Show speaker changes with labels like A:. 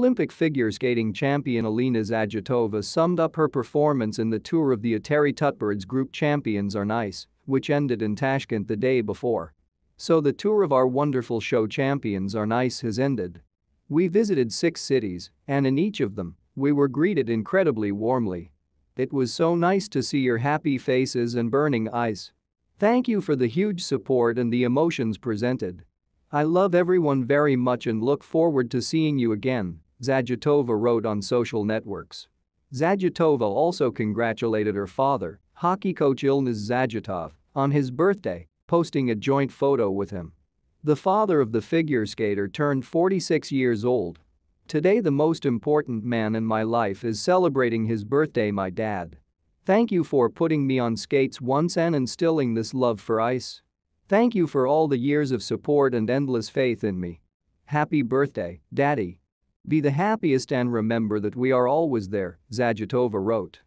A: Olympic figure skating champion Alina Zagitova summed up her performance in the tour of the Eteri Tutberidze Group Champions on Ice, which ended in Tashkent the day before. So the tour of our wonderful show Champions on Ice has ended. We visited six cities, and in each of them, we were greeted incredibly warmly. It was so nice to see your happy faces and burning eyes. Thank you for the huge support and the emotions presented. I love everyone very much and look forward to seeing you again, Zagitova wrote on social networks. Zagitova also congratulated her father, hockey coach Ilnaz Zagitov, on his birthday, posting a joint photo with him. The father of the figure skater turned 46 years old. Today the most important man in my life is celebrating his birthday my dad. Thank you for putting me on skates once and instilling this love for ice. Thank you for all the years of support and endless faith in me. Happy birthday, Daddy. Be the happiest and remember that we are always there, Zagitova wrote.